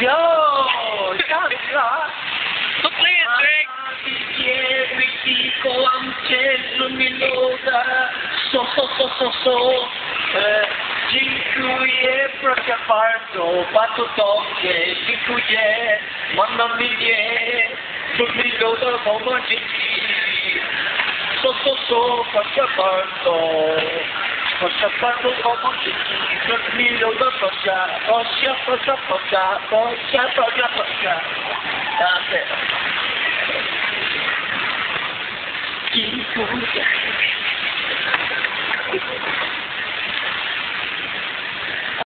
Yo! Yan, ha? Play it, Drake. Every ko ang cielo niloda So, so, so, so, so eh, Dziękuję, proszę bardzo Bardzo dobrze, dziękuję Mam mnie Cud niloda, mama dzieci So, so, so, proszę bardzo Pasapato como si los míos no toca, o sea, pasa toca, o sea, toca, toca. Dame. Y tú ya.